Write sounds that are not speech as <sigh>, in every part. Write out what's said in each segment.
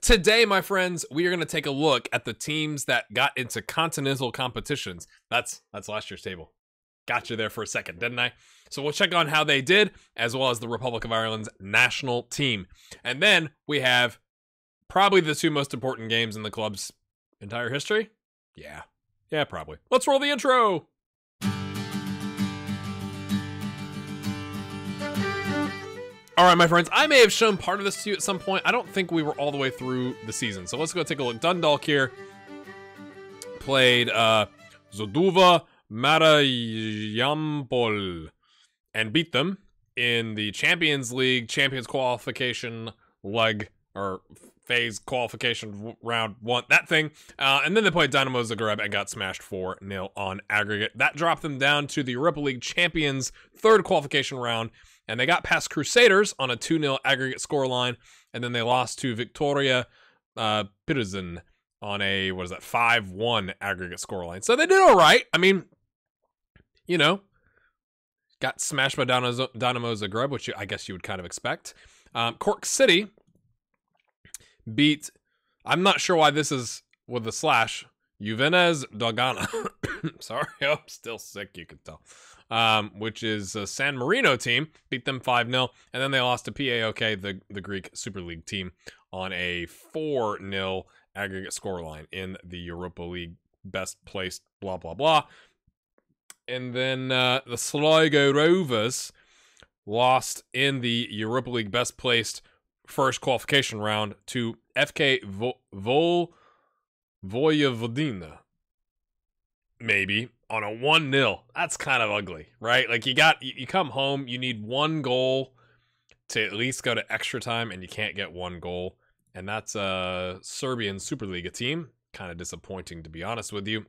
Today, my friends, we are going to take a look at the teams that got into continental competitions. That's that's last year's table. Got you there for a second, didn't I? So we'll check on how they did, as well as the Republic of Ireland's national team. And then we have probably the two most important games in the club's entire history. Yeah. Yeah, probably. Let's roll the intro. All right, my friends, I may have shown part of this to you at some point. I don't think we were all the way through the season. So let's go take a look. Dundalk here played uh, Suduva Marijampole and beat them in the Champions League Champions qualification leg or phase qualification round one, that thing. Uh, and then they played Dinamo Zagreb and got smashed 4 0 on aggregate. That dropped them down to the Europa League Champions third qualification round and they got past Crusaders on a 2 0 aggregate scoreline, and then they lost to Viktoria uh, Pilsen on a, what is that, 5 1 aggregate scoreline. So they did all right. I mean, you know, got smashed by Dinamo, Dinamo Zagreb, which I guess you would kind of expect. Um, Cork City beat, I'm not sure why this is with a slash, Juvenes Dogana. <laughs> <laughs> Sorry, <laughs> I'm still sick, you can tell um, which is a San Marino team, beat them 5 0. And then they lost to PAOK, the, the Greek Super League team, on a 4 0 aggregate scoreline in the Europa League best placed, blah, blah, blah. And then uh, the Sligo Rovers lost in the Europa League best placed first qualification round to FK Vo- Vol Voyevodina. Maybe on a 1 0. That's kind of ugly, right? Like you got, you come home, you need one goal to at least go to extra time, and you can't get one goal. And that's a Serbian Superliga team. Kind of disappointing, to be honest with you.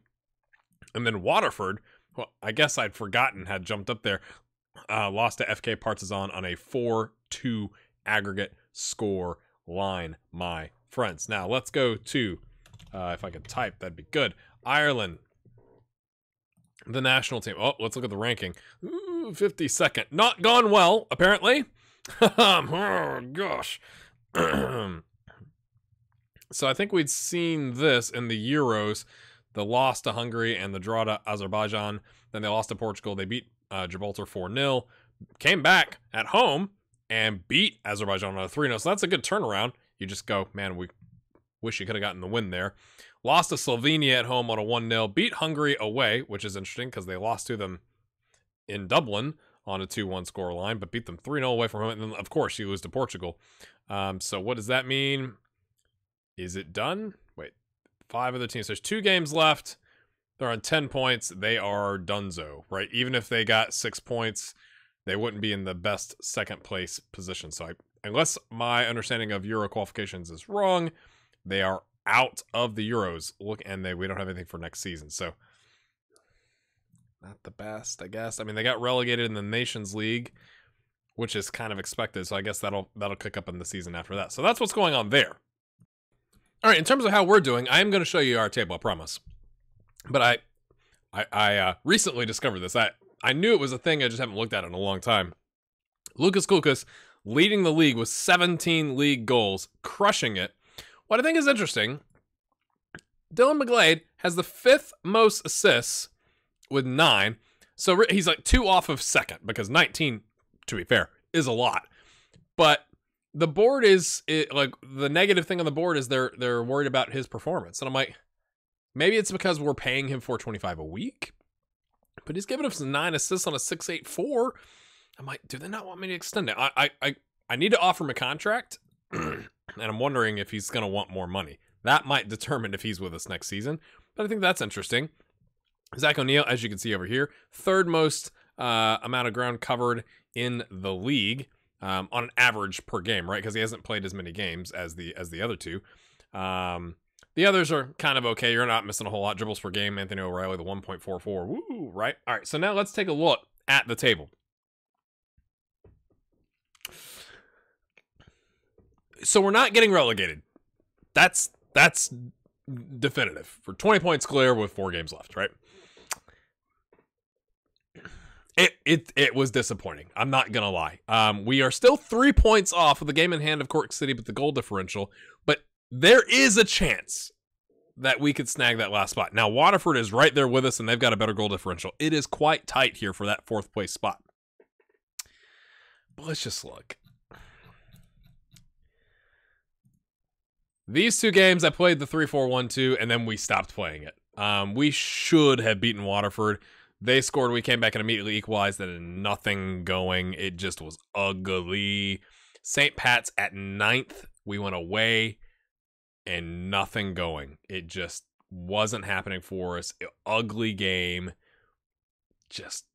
And then Waterford, well, I guess I'd forgotten, had jumped up there, uh, lost to FK Partizan on a 4 2 aggregate score line, my friends. Now let's go to, uh, if I could type, that'd be good. Ireland the national team. Oh, let's look at the ranking. Ooh, 52nd. Not gone well, apparently. <laughs> oh, gosh. <clears throat> so I think we'd seen this in the Euros. The loss to Hungary and the draw to Azerbaijan. Then they lost to Portugal. They beat uh, Gibraltar 4 0. Came back at home and beat Azerbaijan on a 3 0. So that's a good turnaround. You just go, man, we wish you could have gotten the win there. Lost to Slovenia at home on a 1 0. Beat Hungary away, which is interesting because they lost to them in Dublin on a 2 1 score line, but beat them 3 0 away from home. And then, of course, you lose to Portugal. Um, so, what does that mean? Is it done? Wait, five other teams. There's two games left. They're on 10 points. They are donezo, right? Even if they got six points, they wouldn't be in the best second place position. So, I, unless my understanding of Euro qualifications is wrong, they are out of the Euros. Look, and they we don't have anything for next season, so not the best, I guess. I mean, they got relegated in the Nations League, which is kind of expected. So I guess that'll that'll kick up in the season after that. So that's what's going on there. All right, in terms of how we're doing, I am going to show you our table. I promise. But I, I, I uh, recently discovered this. I I knew it was a thing. I just haven't looked at it in a long time. Lucas Clucas leading the league with 17 league goals, crushing it what I think is interesting, Dylan McGlade has the fifth most assists with nine. So he's like two off of second because 19, to be fair, is a lot. But the board is it, like the negative thing on the board is they're they're worried about his performance. And I'm like, maybe it's because we're paying him 425 a week, but he's giving us nine assists on a 684. I'm like, do they not want me to extend it? I I I, I need to offer him a contract. <clears throat> and I'm wondering if he's going to want more money. That might determine if he's with us next season, but I think that's interesting. Zach O'Neill, as you can see over here, third most uh, amount of ground covered in the league um, on an average per game, right? Because he hasn't played as many games as the as the other two. Um, the others are kind of okay. You're not missing a whole lot. Dribbles per game, Anthony O'Reilly, the 1.44. Woo, right? All right. So now let's take a look at the table. So we're not getting relegated. That's that's definitive. For 20 points clear with 4 games left, right? It it it was disappointing. I'm not gonna lie. Um, we are still three points off of the game in hand of Cork City, but the goal differential. But there is a chance that we could snag that last spot. Now, Waterford is right there with us, and they've got a better goal differential. It is quite tight here for that fourth place spot. But let's just look. These two games, I played the 3 4 1 2, and then we stopped playing it. Um, we should have beaten Waterford. They scored, we came back and immediately equalized, and nothing going. It just was ugly. St. Pat's at ninth. We went away and nothing going. It just wasn't happening for us. Ugly game. Just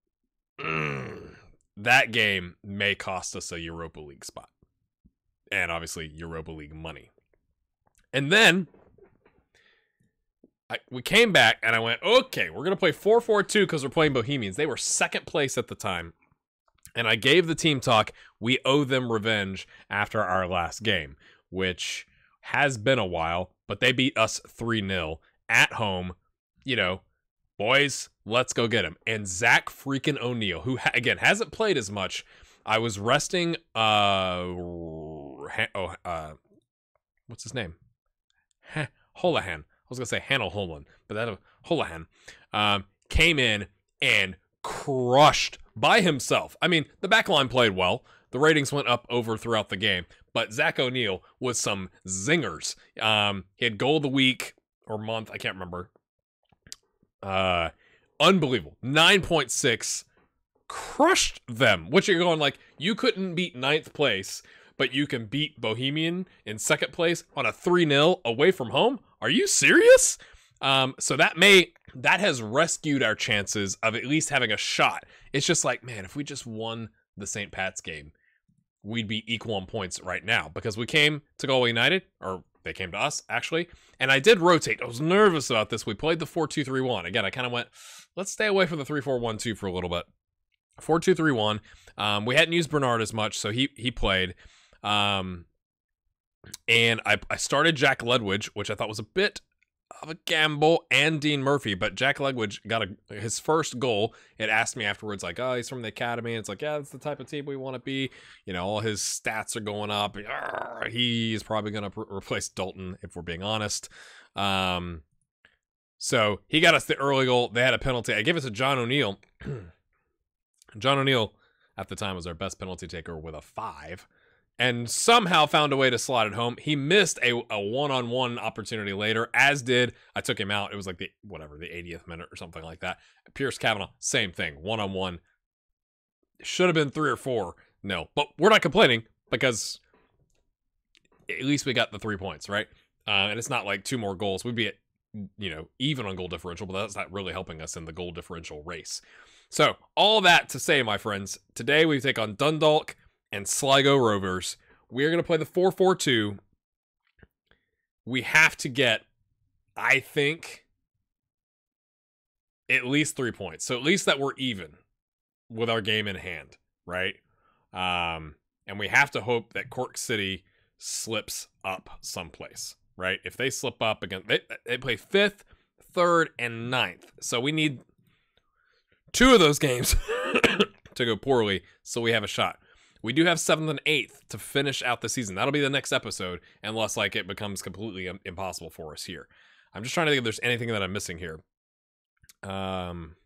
mm, that game may cost us a Europa League spot. And obviously Europa League money. And then I, we came back and I went, okay, we're going to play 4 4 2 because we're playing Bohemians. They were second place at the time. And I gave the team talk, we owe them revenge after our last game, which has been a while, but they beat us 3 0 at home. You know, boys, let's go get him. And Zach freaking O'Neill, who, ha- again, hasn't played as much. I was resting, uh, oh, uh, what's his name? Holohan. I was gonna say Hannah Holland, but that Holohan um, came in and crushed by himself. I mean, the back line played well. The ratings went up over throughout the game, but Zach O'Neill was some zingers. Um, he had goal of the week or month, I can't remember. Uh, unbelievable. 9.6 crushed them. Which you're going like, you couldn't beat ninth place but you can beat Bohemian in second place on a 3 0 away from home? Are you serious? Um, so that may that has rescued our chances of at least having a shot. It's just like, man, if we just won the St. Pat's game, we'd be equal on points right now because we came to Galway United, or they came to us actually, and I did rotate. I was nervous about this. We played the 4 2 3 1. Again, I kind of went, let's stay away from the 3 4 1 2 for a little bit. 4 2 3 1. Um, we hadn't used Bernard as much, so he he played. Um, and I, I started Jack Ledwidge, which I thought was a bit of a gamble, and Dean Murphy. But Jack Ledwidge got a, his first goal. It asked me afterwards, like, oh, he's from the academy. And It's like, yeah, that's the type of team we want to be. You know, all his stats are going up. He's probably going to replace Dalton, if we're being honest. Um, so he got us the early goal. They had a penalty. I gave it to John O'Neill. <clears throat> John O'Neill at the time was our best penalty taker with a five and somehow found a way to slot it home. He missed a, a one-on-one opportunity later, as did I took him out. It was like the whatever the 80th minute or something like that. Pierce Kavanaugh, same thing, one-on-one. Should have been three or four. No, but we're not complaining because at least we got the three points, right? Uh, and it's not like two more goals. We'd be at you know even on goal differential, but that's not really helping us in the goal differential race. So all that to say, my friends, today we take on Dundalk and Sligo Rovers. We are going to play the 4 4 2. We have to get, I think, at least three points. So at least that we're even with our game in hand, right? Um, and we have to hope that Cork City slips up someplace, right? If they slip up again, they, they play fifth, third, and ninth. So we need two of those games <coughs> to go poorly so we have a shot. We do have seventh and eighth to finish out the season. That'll be the next episode, unless like it becomes completely impossible for us here. I'm just trying to think if there's anything that I'm missing here. Um,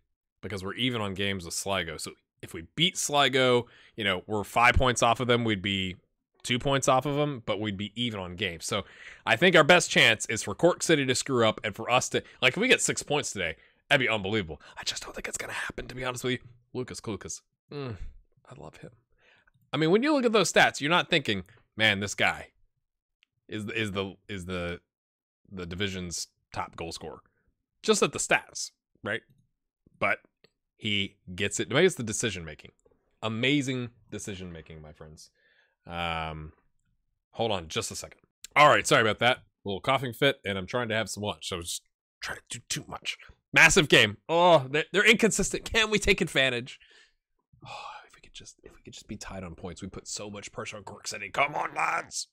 because we're even on games with Sligo. So if we beat Sligo, you know, we're five points off of them. We'd be two points off of them, but we'd be even on games. So I think our best chance is for Cork City to screw up and for us to like if we get six points today, that'd be unbelievable. I just don't think it's gonna happen. To be honest with you, Lucas Clucas, mm, I love him. I mean, when you look at those stats, you're not thinking, man, this guy is is the is the the division's top goal scorer. Just at the stats, right? But he gets it. Maybe it's the decision making. Amazing decision making, my friends. Um, hold on just a second. All right, sorry about that. A little coughing fit, and I'm trying to have some lunch, so I was trying to do too much. Massive game. Oh, they're, they're inconsistent. Can we take advantage? <sighs> Oh, just if we could just be tied on points, we put so much pressure on Cork City. Come on, lads.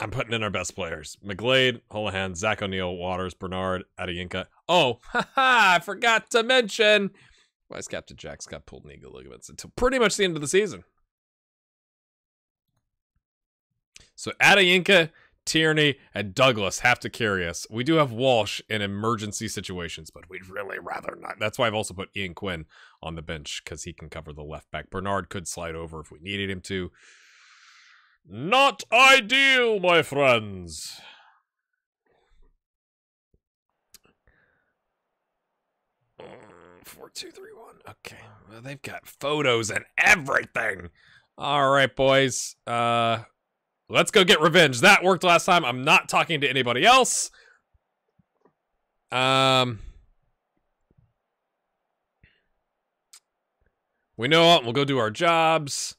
I'm putting in our best players. McGlade, Holohan, Zach O'Neill, Waters, Bernard, Adeyinka. Oh, <laughs> I forgot to mention Vice Captain Jack's got pulled knee ligaments until pretty much the end of the season. So Adeyinka, Tierney, and Douglas have to carry us. We do have Walsh in emergency situations, but we'd really rather not. That's why I've also put Ian Quinn on the bench because he can cover the left back. Bernard could slide over if we needed him to. Not ideal, my friends. Uh, four, two, three, one. Okay, well, they've got photos and everything. All right, boys. Uh, let's go get revenge. That worked last time. I'm not talking to anybody else. Um, we know it. We'll go do our jobs.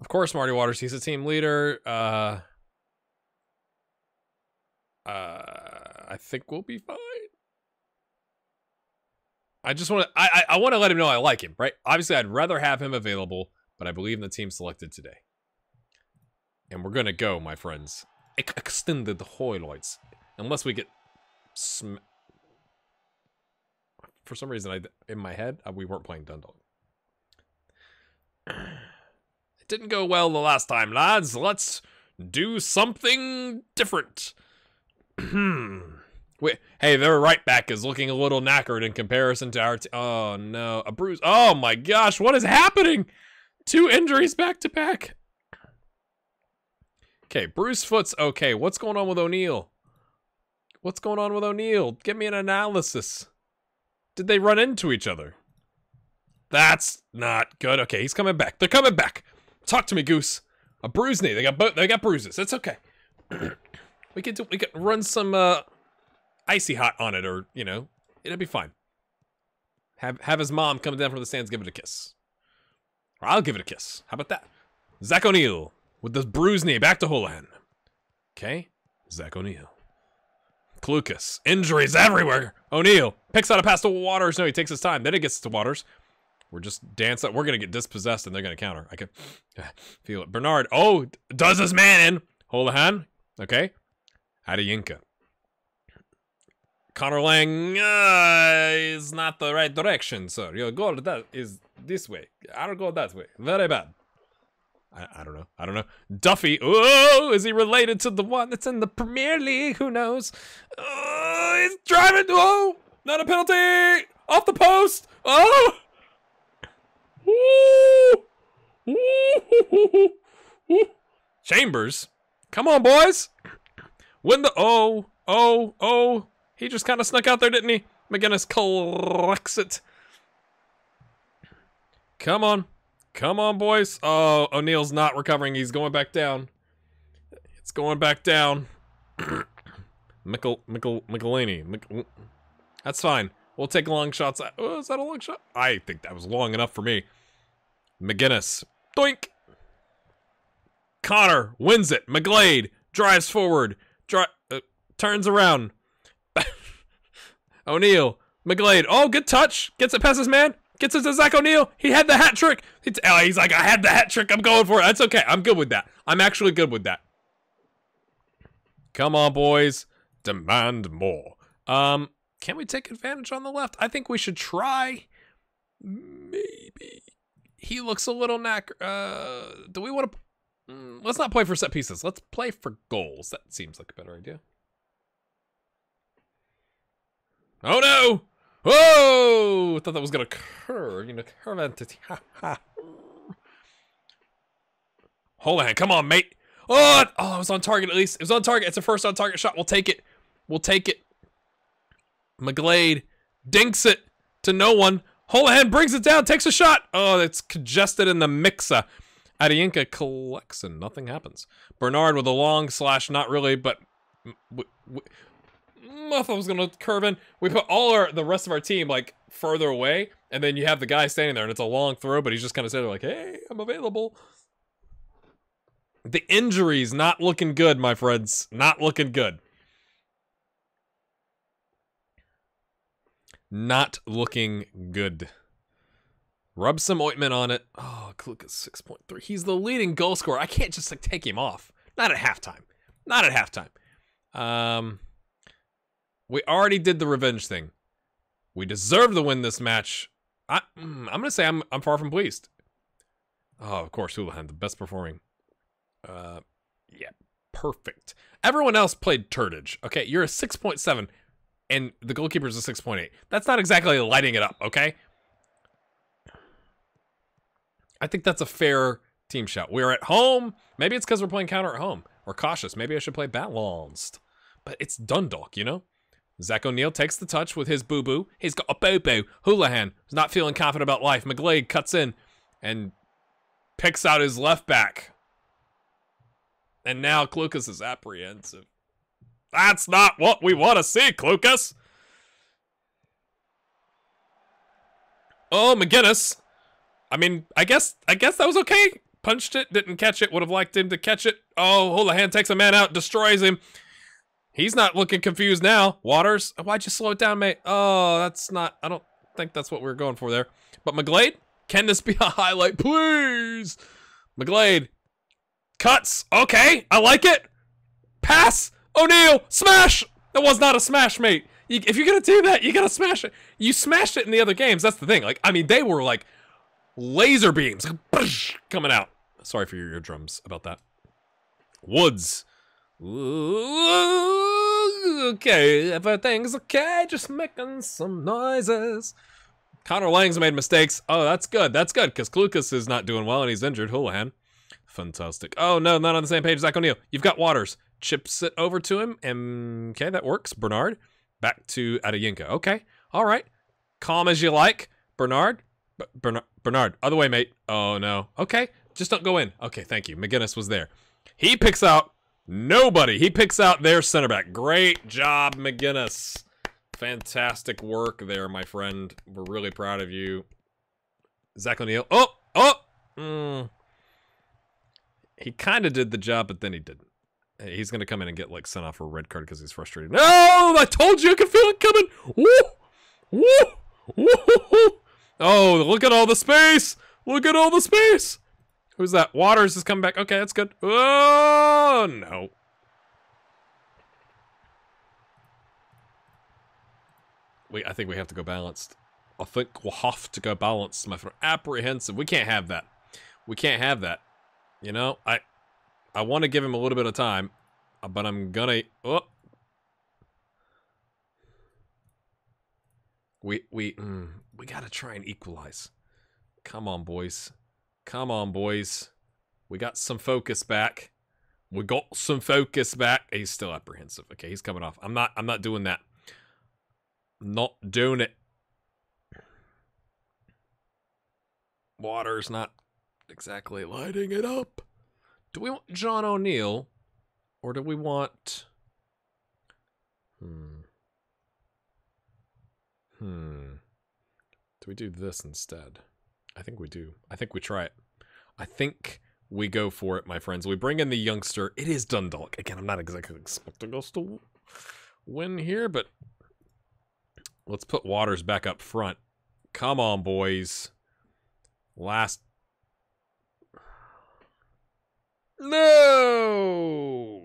Of course, Marty Waters. He's a team leader. Uh, uh, I think we'll be fine. I just want to. I I, I want to let him know I like him. Right. Obviously, I'd rather have him available, but I believe in the team selected today. And we're gonna go, my friends. Ex extended highlights, unless we get. Sm For some reason, I in my head uh, we weren't playing Dundalk. <clears throat> It didn't go well the last time, lads. Let's do something different. <clears throat> Wait, hey, their right back is looking a little knackered in comparison to our. oh no, a bruise. Oh my gosh, what is happening? Two injuries back to back. Okay, Bruce Foot's okay. What's going on with O'Neill? What's going on with O'Neill? Give me an analysis. Did they run into each other? That's not good. Okay, he's coming back. They're coming back. Talk to me, Goose. A bruised knee. They got both. They got bruises. It's okay. <clears throat> we could do, we could run some uh, icy hot on it, or you know, it'll be fine. Have have his mom come down from the stands, give it a kiss. Or I'll give it a kiss. How about that? Zach O'Neill with this bruised knee back to Holohan. Okay, Zach O'Neill. Clucas. Injuries everywhere. O'Neill picks out a pass to Waters. No, he takes his time. Then it gets to Waters. We're just dancing. We're gonna get dispossessed, and they're gonna counter. I can <sighs> feel it. Bernard. Oh, does his man in? Holohan. Okay. Adeyinka. Connor Lang uh, is not the right direction, sir. Your goal that is this way. I'll go that way. Very bad. I, I don't know. I don't know. Duffy. Oh, is he related to the one that's in the Premier League? Who knows? Oh, he's driving. Oh, not a penalty. Off the post. Oh. Chambers. Come on, boys. Win the. Oh, oh, oh. He just kind of snuck out there, didn't he? McGinnis collects it. Come on. Come on, boys. Oh, O'Neill's not recovering. He's going back down. It's going back down. <clears throat> Mickle, Mickle, Michelini. That's fine. We'll take long shots. Oh, is that a long shot? I think that was long enough for me. McGinnis. Doink. Connor wins it. McGlade drives forward. Dri uh, turns around. <laughs> O'Neill. McGlade. Oh, good touch. Gets it past his man. Gets it to Zach O'Neill. He had the hat trick. He's, oh, he's like, I had the hat trick. I'm going for it. That's okay. I'm good with that. I'm actually good with that. Come on, boys. Demand more. Um, can we take advantage on the left? I think we should try. Maybe. He looks a little knack. Uh, do we want to... Mm, let's not play for set pieces. Let's play for goals. That seems like a better idea. Oh no! Whoa! I thought that was gonna curve. You know, curve entity. Ha ha. Hold on, come on, mate. Oh, oh, it was on target at least. It was on target. It's a first on target shot. We'll take it. We'll take it. McGlade dinks it to no one. Holohan brings it down, takes a shot. Oh, it's congested in the mixer. Adeyinka collects and nothing happens. Bernard with a long slash, not really, but I was gonna curve in. We put all our the rest of our team like further away, and then you have the guy standing there, and it's a long throw, but he's just kind of sitting there like, "Hey, I'm available." The injuries not looking good, my friends. Not looking good. Not looking good. Rub some ointment on it. Oh, Kluka 6.3. He's the leading goal scorer. I can't just like take him off. Not at halftime. Not at halftime. Um, we already did the revenge thing. We deserve to win this match. I, mm, I'm gonna say I'm I'm far from pleased. Oh, of course, Houlihan, the best performing. Uh, yeah, perfect. Everyone else played turdage. Okay, you're a 6.7, and the goalkeeper's a 6.8. That's not exactly lighting it up, okay? I think that's a fair team shout. We're at home. Maybe it's because we're playing counter at home. We're cautious. Maybe I should play balanced. But it's Dundalk, you know? Zach O'Neill takes the touch with his boo boo. He's got a boo boo. Houlihan is not feeling confident about life. McGlade cuts in and picks out his left back. And now Clucas is apprehensive. That's not what we want to see, Clucas. Oh, McGinnis. I mean, I guess I guess that was okay. Punched it, didn't catch it. Would have liked him to catch it. Oh, Houlihan takes a man out, destroys him. He's not looking confused now. Waters, why'd you slow it down, mate? Oh, that's not. I don't think that's what we are going for there. But McGlade, can this be a <laughs> highlight, please? McGlade cuts. Okay, I like it. Pass. O'Neill, smash. That was not a smash, mate. You, if you're gonna do that, you gotta smash it. You smashed it in the other games. That's the thing. Like, I mean, they were like laser beams coming out. Sorry for your eardrums about that. Woods. Okay, everything's okay, just making some noises. Connor Lang's made mistakes. Oh, that's good. That's good, because Clucas is not doing well and he's injured. Houlihan. Fantastic. Oh, no, not on the same page. Zach O'Neill. You've got Waters. Chips it over to him. And, okay, that works. Bernard. Back to Adeyinka. Okay. All right. Calm as you like. Bernard. B Bernard. Bernard. Other way, mate. Oh, no. Okay. Just don't go in. Okay, thank you. McGinnis was there. He picks out nobody. He picks out their center back. Great job, McGinnis. Fantastic work there, my friend. We're really proud of you. Zach O'Neill. Oh, oh. Mm. He kind of did the job, but then he didn't. He's going to come in and get, like, sent off for a red card because he's frustrated. No! I told you I could feel it coming! Woo! Woo! Woo! Oh, look at all the space! Look at all the space! Who's that? Waters is coming back. Okay, that's good. Oh, no. Wait, I think we have to go balanced. I think we'll have to go balanced, my friend. Apprehensive. We can't have that. We can't have that. You know, I I want to give him a little bit of time, uh, but I'm gonna... Oh. We, we, mm, we gotta try and equalize. Come on, boys. Come on, boys. We got some focus back. We got some focus back. He's still apprehensive. Okay, he's coming off. I'm not I'm not doing that. not doing it. Water's not exactly lighting it up. Do we want John O'Neill? Or do we want Hmm. Hmm. Do we do this instead? I think we do. I think we try it. I think we go for it, my friends. We bring in the youngster. It is Dundalk. Again, I'm not exactly expecting us to win here, but let's put Waters back up front. Come on, boys. Last. No!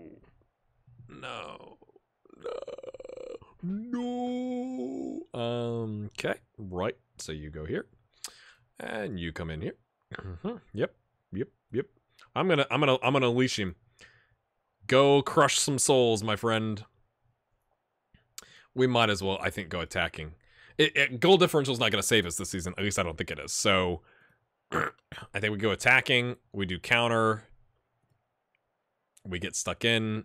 No. No. No. Um, okay. Right. So you go here. And you come in here. Mm-hmm. Yep. Yep. Yep. I'm gonna I'm gonna I'm gonna unleash him. Go crush some souls, my friend. We might as well, I think, go attacking. It, it, goal differential is not to save us this season. At least I don't think it is. So <clears throat> I think we go attacking. We do counter. We get stuck in.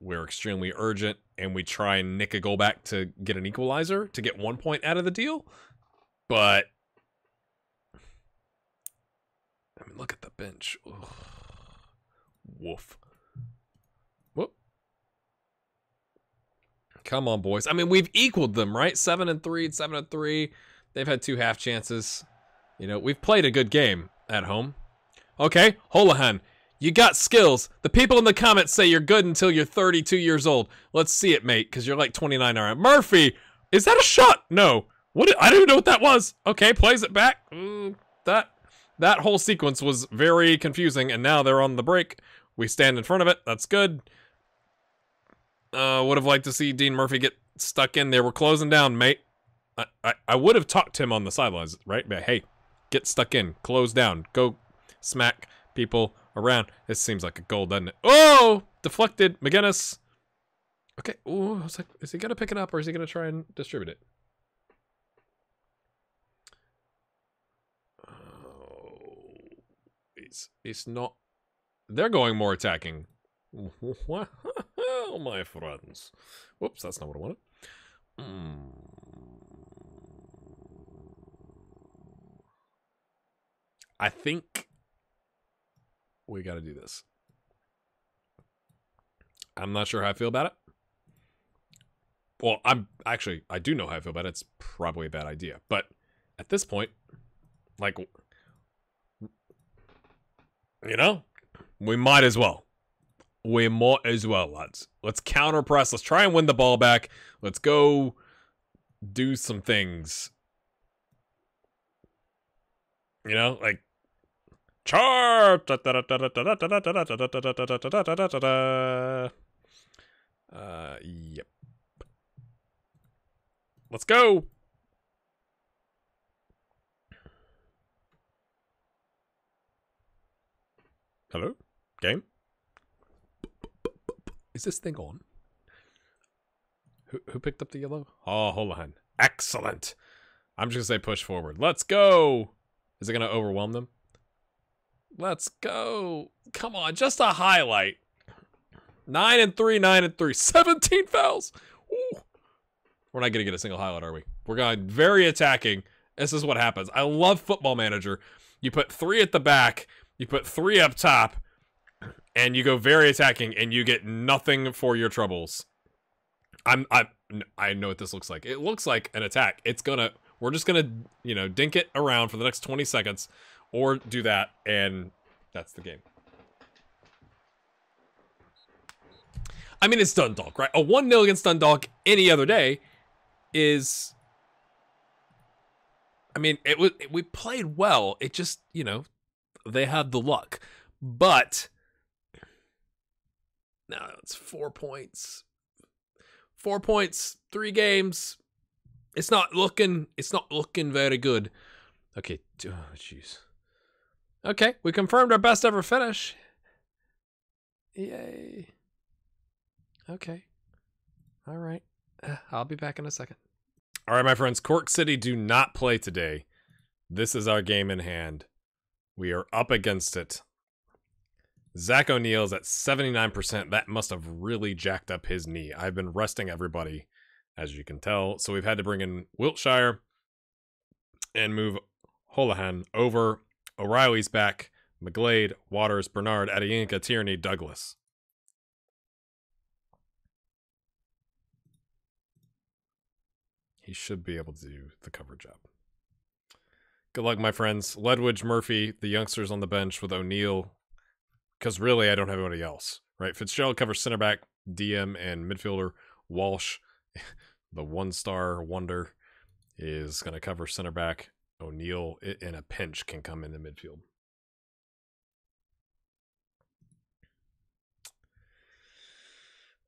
We're extremely urgent, and we try and nick a goal back to get an equalizer to get one point out of the deal. But I mean, look at the bench. Ugh. Woof. Whoop. Come on, boys. I mean, we've equaled them, right? Seven and three, seven and three. They've had two half chances. You know, we've played a good game at home. Okay, Houlihan, you got skills. The people in the comments say you're good until you're 32 years old. Let's see it, mate, because you're like 29 now. Murphy, is that a shot? No. What? I don't even know what that was. Okay, plays it back. Mm, that that whole sequence was very confusing, and now they're on the break. We stand in front of it. That's good. Uh, would have liked to see Dean Murphy get stuck in there. We're closing down, mate. I, I, I would have talked to him on the sidelines, right? But hey, get stuck in. Close down. Go smack people around. This seems like a goal, doesn't it? Oh! Deflected. McGinnis. Okay. Ooh, I was like, is he going to pick it up or is he going to try and distribute it? He's, he's not. They're going more attacking. well, <laughs> my friends. Whoops, that's not what I wanted. Mm. I think we got to do this. I'm not sure how I feel about it. Well, I'm actually I do know how I feel about it. It's probably a bad idea, but at this point, like, you know, we might as well. We might as well, lads. Let's counter press. Let's try and win the ball back. Let's go do some things. You know, like chart. Uh, yep. Let's go. Hello? Game? Is this thing on? Who, who picked up the yellow? Ah, oh, Holohan. Excellent. I'm just going to say push forward. Let's go. Is it going to overwhelm them? Let's go. Come on, just a highlight. 9 and 3, 9 and 3. 17 fouls. Ooh. We're not going to get a single highlight, are we? We're going very attacking. This is what happens. I love Football Manager. You put three at the back, you put three up top, and you go very attacking, and you get nothing for your troubles. I'm I I know what this looks like. It looks like an attack. It's gonna we're just gonna you know dink it around for the next 20 seconds, or do that, and that's the game. I mean, it's Dundalk, right? A 1 0 against Dundalk any other day is. I mean, it was we played well. It just, you know, they had the luck. But now it's four points. Four points, three games. It's not looking it's not looking very good. Okay, oh jeez. Okay, we confirmed our best ever finish. Yay. Okay. All right. <sighs> I'll be back in a second. All right, my friends. Cork City do not play today. This is our game in hand. We are up against it. Zach O'Neill's at 79%. That must have really jacked up his knee. I've been resting everybody, as you can tell. So we've had to bring in Wiltshire and move Holohan over. O'Reilly's back. McGlade, Waters, Bernard, Adeyinka, Tierney, Douglas. he should be able to do the cover job. Good luck, my friends. Ledwidge, Murphy, the youngsters on the bench with O'Neill. Because really, I don't have anybody else, right? Fitzgerald covers center back, DM, and midfielder. Walsh, <laughs> the one star wonder, is going to cover center back. O'Neill, in a pinch, can come in the midfield.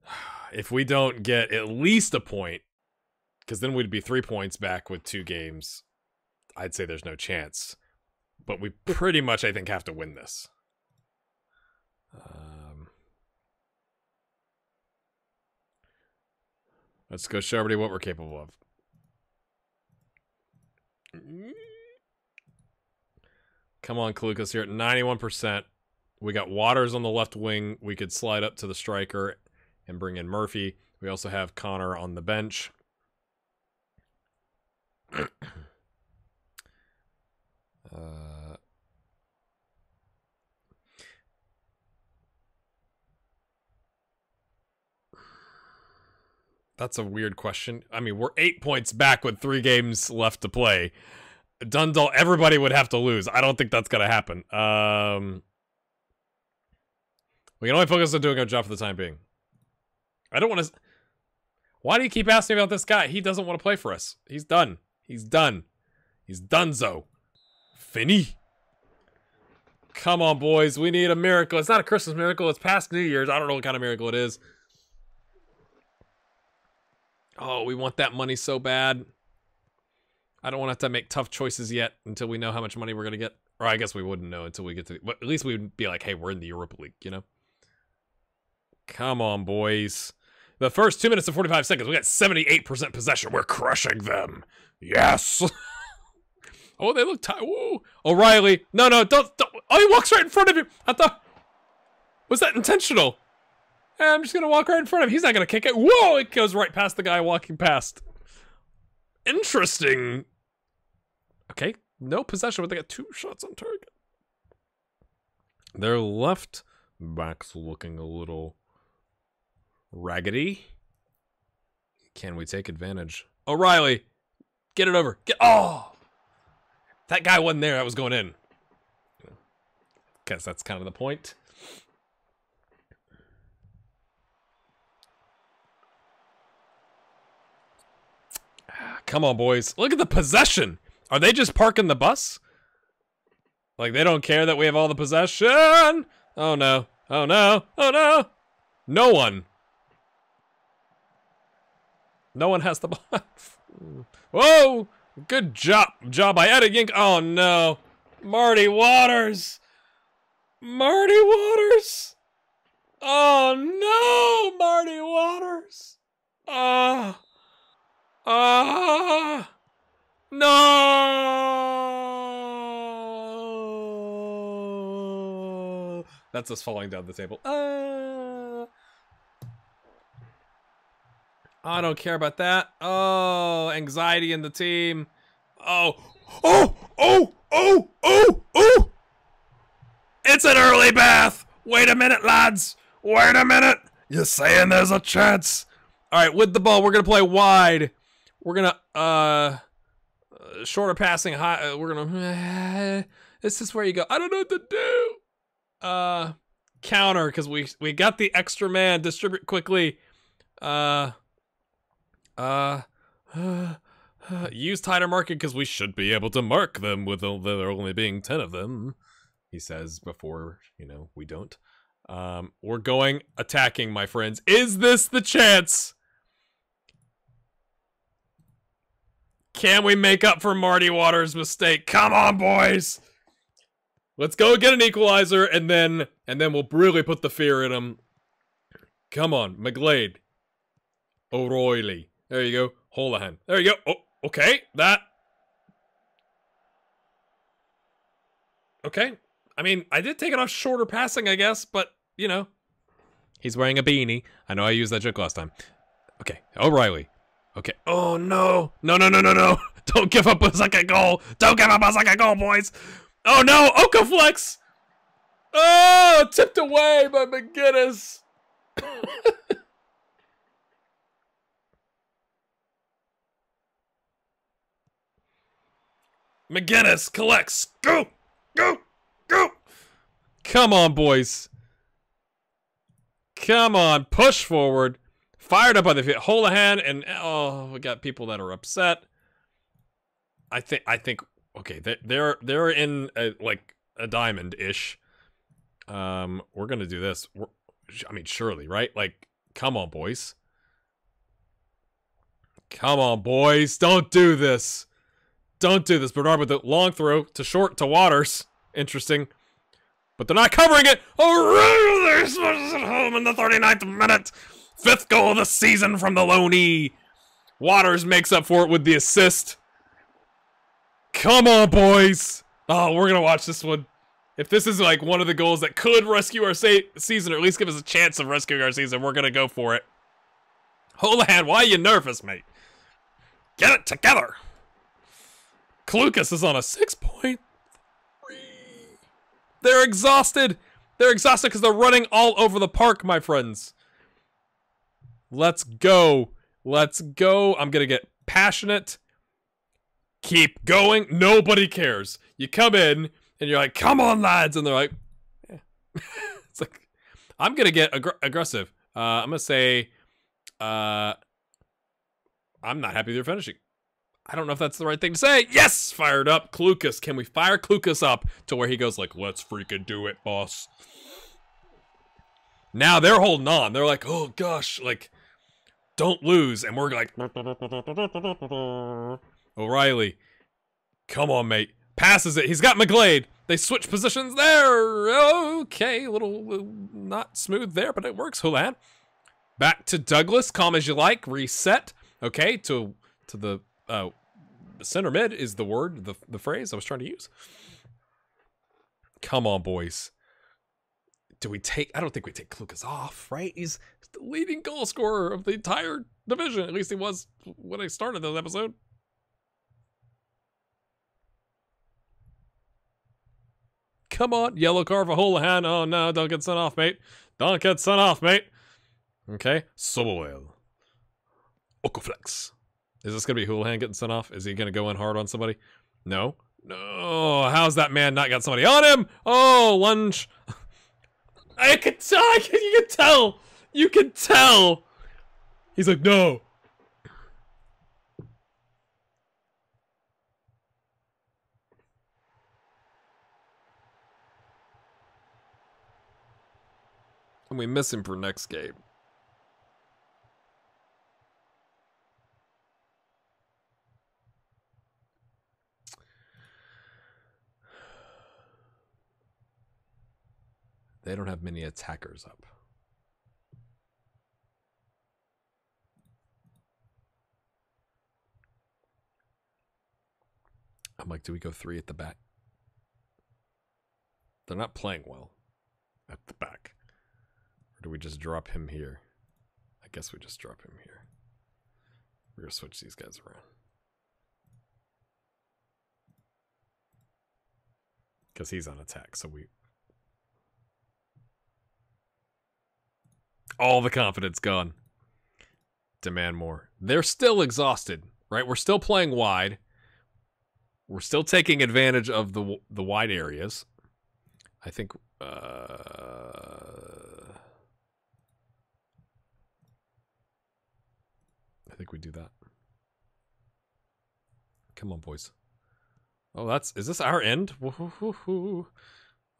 <sighs> If we don't get at least a point because then we'd be three points back with two games. I'd say there's no chance, but we pretty much I think have to win this. Um, let's go show everybody what we're capable of. Come on, Kalukas here at 91%. We got Waters on the left wing. We could slide up to the striker and bring in Murphy. We also have Connor on the bench. <clears throat> uh, that's a weird question. I mean, we're eight points back with three games left to play. Dundalk, everybody would have to lose. I don't think that's going to happen. Um, we can only focus on doing our job for the time being. I don't want to. Why do you keep asking about this guy? He doesn't want to play for us. He's done. He's done. He's donezo. Finny. Come on, boys. We need a miracle. It's not a Christmas miracle. It's past New Year's. I don't know what kind of miracle it is. Oh, we want that money so bad. I don't want to have to make tough choices yet until we know how much money we're going to get. Or I guess we wouldn't know until we get to. But at least we'd be like, hey, we're in the Europa League, you know. Come on, boys. The first two minutes and 45 seconds, we got 78% possession. We're crushing them. Yes. <laughs> oh, they look tired. Whoa. O'Reilly. No, no, don't, don't. Oh, he walks right in front of you. I thought. Was that intentional? I'm just going to walk right in front of him. He's not going to kick it. Whoa, it goes right past the guy walking past. Interesting. Okay, no possession, but they got two shots on target. Their left back's looking a little raggedy. Can we take advantage? O'Reilly, get it over. Get oh, that guy wasn't there. I was going in. Guess that's kind of the point. Ah, come on, boys. Look at the possession. Are they just parking the bus? Like, they don't care that we have all the possession? Oh, no. Oh, no. Oh, no. No one. No one has the <laughs> ball. Whoa! Good job. Job by Eddie Yink. Oh, no. Marty Waters. Marty Waters. Oh, no. Marty Waters. Ah. Oh. Ah! No! That's us falling down the table. Uh, I don't care about that. Oh, anxiety in the team. Oh, oh, oh, oh, oh, oh! It's an early bath. Wait a minute, lads. Wait a minute. You're saying there's a chance? All right, with the ball, we're gonna play wide. We're gonna uh shorter passing high. Uh, we're gonna. Uh, <sighs> this is where you go. I don't know what to do. Uh, counter because we we got the extra man. Distribute quickly. Uh, uh, uh, <sighs> uh use tighter marking because we should be able to mark them with there only being ten of them. He says before you know we don't. Um, we're going attacking, my friends. Is this the chance? Can we make up for Marty Waters' mistake? Come on, boys! Let's go get an equalizer, and then and then we'll really put the fear in him. Come on, McGlade. O'Reilly. There you go. Holohan. There you go. Oh, okay. That. Okay. I mean, I did take it off shorter passing, I guess, but, you know. He's wearing a beanie. I know I used that joke last time. Okay. O'Reilly. Okay. Oh no! No! No! No! No! No! <laughs> Don't give up a second goal! Don't give up a second goal, boys! Oh no! Okaflex! Oh, tipped away by McGinnis. <laughs> McGinnis collects. Go! Go! Go! Come on, boys. Come on, push forward fired up on the field. hand, and oh, we got people that are upset. I think I think okay, they, they're they're in a, like a diamond ish. Um, we're gonna do this. We're, I mean, surely, right? Like, come on, boys. Come on, boys. Don't do this. Don't do this. Bernard with the long throw to short to Waters. Interesting. But they're not covering it. Oh, they're at home in the 39th minute. Fifth goal of the season from the Loney. Waters makes up for it with the assist. Come on, boys. Oh, we're going to watch this one. If this is like one of the goals that could rescue our season, or at least give us a chance of rescuing our season, we're going to go for it. Holohan, why are you nervous, mate? Get it together. Clucas is on a 6.3. They're exhausted. They're exhausted because they're running all over the park, my friends. Let's go. Let's go. I'm going to get passionate. Keep going. Nobody cares. You come in and you're like, come on, lads. And they're like, eh. <laughs> it's like, I'm going to get ag aggressive. Uh, I'm going to say, uh, I'm not happy they're finishing. I don't know if that's the right thing to say. Yes, fired up. Clucas. Can we fire Clucas up to where he goes like, let's freaking do it, boss. Now they're holding on. They're like, oh gosh, like don't lose. And we're like, O'Reilly, come on, mate. Passes it. He's got McGlade. They switch positions there. Okay, a little not smooth there, but it works. Houlihan. Back to Douglas. Calm as you like. Reset. Okay, to to the uh, center mid is the word, the the phrase I was trying to use. Come on, boys. Do we take? I don't think we take Clucas off, right? He's the leading goal scorer of the entire division. At least he was when I started this episode. Come on, yellow Holohan. Oh no, don't get sent off, mate. Don't get sent off, mate. Okay, Soboel. Okoflex. Is this gonna be Holohan getting sent off? Is he gonna go in hard on somebody? No. No. How's that man not got somebody on him? Oh, lunge. <laughs> I can tell. I can, you can tell. You can tell. He's like, no. And we miss him for next game. They don't have many attackers up. I'm like, do we go three at the back? They're not playing well at the back. Or do we just drop him here? I guess we just drop him here. We're going to switch these guys around. Because he's on attack, so we... All the confidence gone. Demand more. They're still exhausted, right? We're still playing wide. We're still taking advantage of the the wide areas. I think... Uh, I think we do that. Come on, boys. Oh, that's is this our end?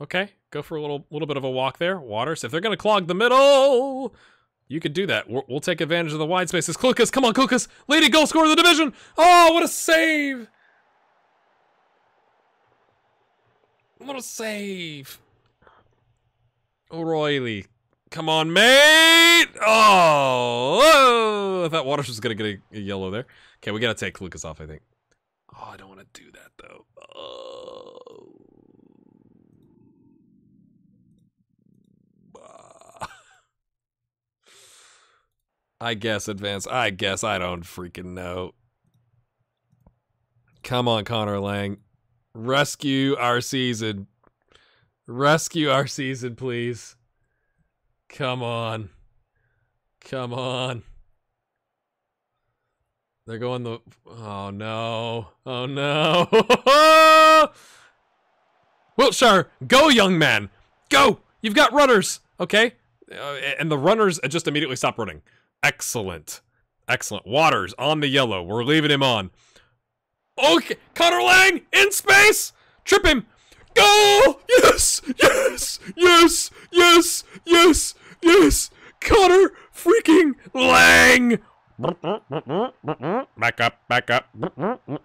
Okay, go for a little little bit of a walk there. Waters, if they're gonna clog the middle, you could do that. We'll, we'll take advantage of the wide spaces. Clucas, come on, Clucas, lady goal scorer of the division. Oh, what a save! What a save! O'Reilly, Come on, mate! Oh, oh, I thought Waters was gonna get a, a, yellow there. Okay, we gotta take Clucas off, I think. Oh, I don't want to do that though. Oh. I guess advance. I guess I don't freaking know. Come on, Connor Lang. Rescue our season. Rescue our season, please. Come on. Come on. They're going the. Oh no. Oh no. <laughs> Wiltshire, go, young man. Go. You've got runners. Okay. Uh, and the runners just immediately stop running. Excellent. Excellent. Waters on the yellow. We're leaving him on. Okay. Connor Lang in space. Trip him. Go! Yes! Yes! Yes! Yes! Yes! Yes! Connor freaking Lang! Back up, back up.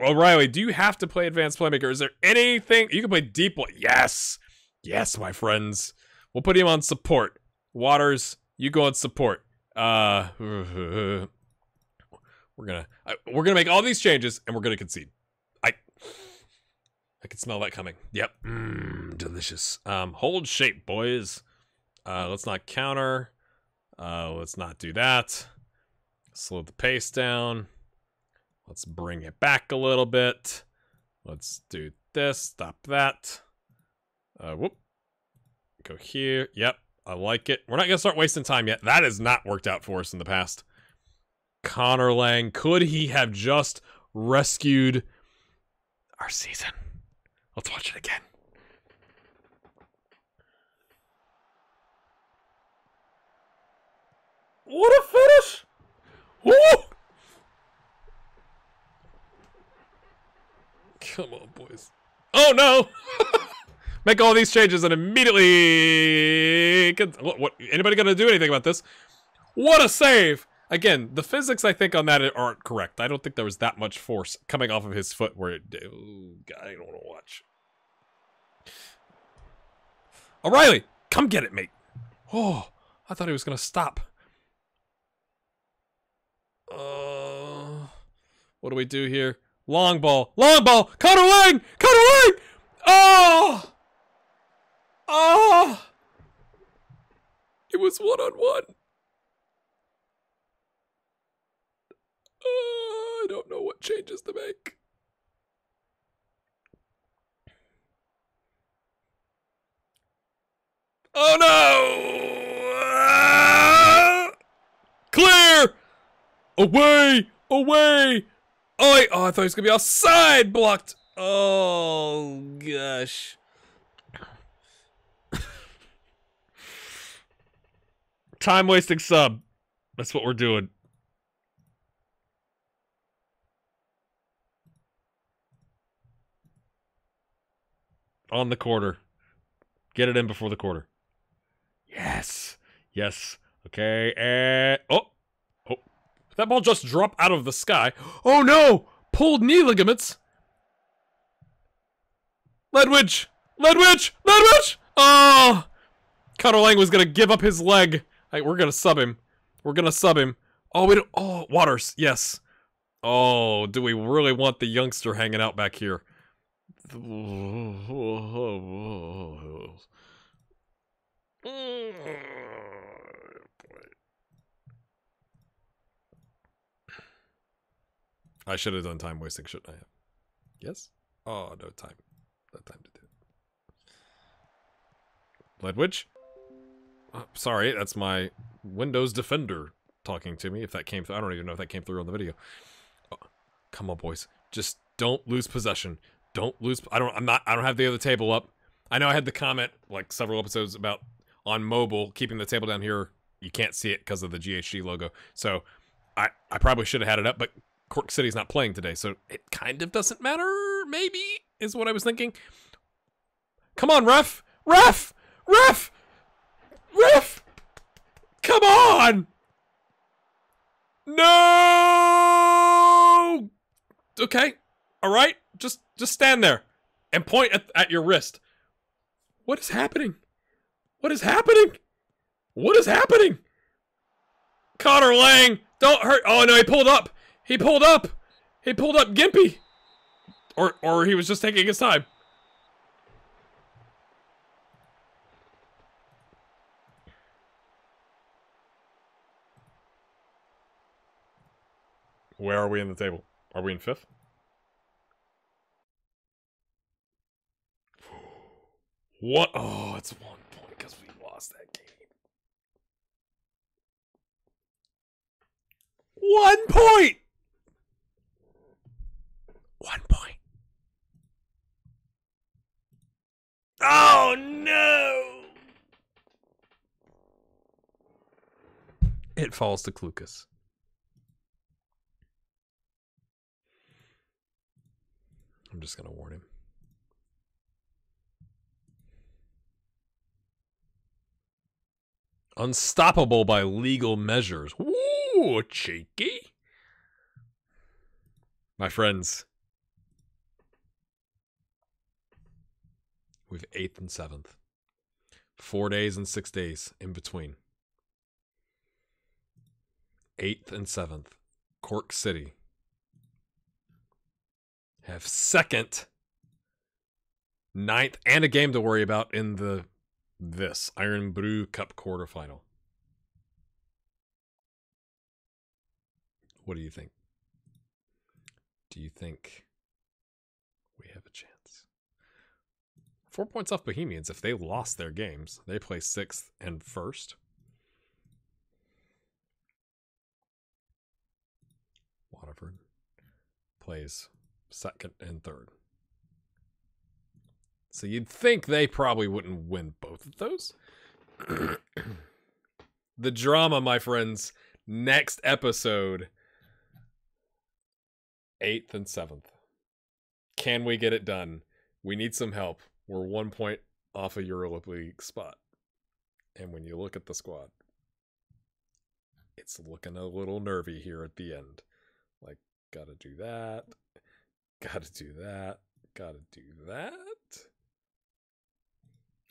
O'Reilly, do you have to play advanced playmaker? Is there anything you can play deep? Yes, yes, my friends. We'll put him on support. Waters, you go on support. Uh, <laughs> we're gonna we're gonna make all these changes and we're gonna concede. I I can smell that coming. Yep, mm, delicious. Um, hold shape, boys. Uh, let's not counter. Uh, let's not do that. Slow the pace down. Let's bring it back a little bit. Let's do this. Stop that. Uh, whoop. Go here. Yep. I like it. We're not going to start wasting time yet. That has not worked out for us in the past. Connor Lang, could he have just rescued our season? Let's watch it again. What a finish! Woo! Come on, boys. Oh no! <laughs> Make all these changes and immediately. What, what? Anybody gonna do anything about this? What a save! Again, the physics I think on that aren't correct. I don't think there was that much force coming off of his foot where it. God, I don't want to watch. O'Reilly, come get it, mate. Oh, I thought he was gonna stop. Uh, what do we do here? Long ball, long ball. Connor Lang, Connor Lang. Oh, oh. It was one on oh, one. I don't know what changes to make. Oh no! Clear! Away! Away! Oh, wait. oh, I thought he was gonna be offside. Blocked. Oh gosh. Time wasting sub. That's what we're doing. On the quarter. Get it in before the quarter. Yes. Yes. Okay. And oh. Oh. That ball just dropped out of the sky. Oh no! Pulled knee ligaments. Ledwidge! Ledwidge! Ledwidge! Ah! Oh! Connor Lang was gonna give up his leg. Right, we're gonna sub him. We're gonna sub him. Oh, we don't. Oh, Waters. Yes. Oh, do we really want the youngster hanging out back here? I should have done time wasting, shouldn't I? Yes? Oh, no time. No time to do it. Ledwidge? Oh, sorry, that's my Windows Defender talking to me. If that came through, I don't even know if that came through on the video. Oh, come on, boys. Just don't lose possession. Don't lose. I don't. I'm not. I don't have the other table up. I know I had the comment like several episodes about on mobile keeping the table down here. You can't see it because of the GHG logo. So I I probably should have had it up, but Cork City's not playing today, so it kind of doesn't matter. Maybe is what I was thinking. Come on, ref, ref, ref, ref. Come on. No. Okay. All right. Just just stand there and point at, at your wrist. What is happening? What is happening? What is happening? Connor Lang, don't hurt. Oh no, he pulled up. He pulled up. He pulled up Gimpy. Or or he was just taking his time. Where are we in the table? Are we in fifth? <gasps> What? Oh, it's one point because we lost that game. One point! One point. Oh, no! It falls to Clucas. I'm just going to warn him. Unstoppable by legal measures. Ooh, cheeky. My friends. We've eighth and seventh. Four days and six days in between. Eighth and seventh. Cork City. Have second, ninth, and a game to worry about in the this Irn-Bru Cup quarterfinal. What do you think? Do you think we have a chance? Four points off Bohemians. If they lost their games, they play sixth and first. Waterford plays second and third. So you'd think they probably wouldn't win both of those. <coughs> the drama, my friends. Next episode. Eighth and seventh. Can we get it done? We need some help. We're one point off a Europa League spot. And when you look at the squad, it's looking a little nervy here at the end. Like, gotta do that. Gotta do that. Gotta do that.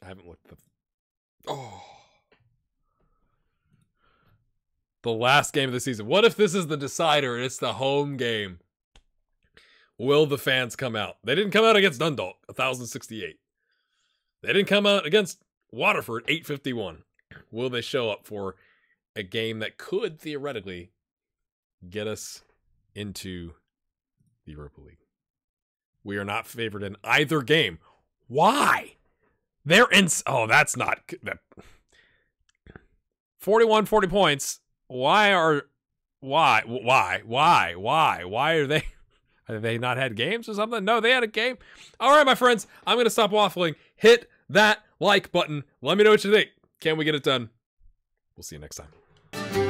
I haven't looked the. Oh. The last game of the season. What if this is the decider and it's the home game? Will the fans come out? They didn't come out against Dundalk, 1068. They didn't come out against Waterford, 851. Will they show up for a game that could theoretically get us into the Europa League? We are not favored in either game. Why? They're in. Oh, that's not. That, 41 40 points. Why are. Why? Why? Why? Why? Why are they. <laughs> Have they not had games or something? No, they had a game. All right, my friends, I'm going to stop waffling. Hit that like button. Let me know what you think. Can we get it done? We'll see you next time.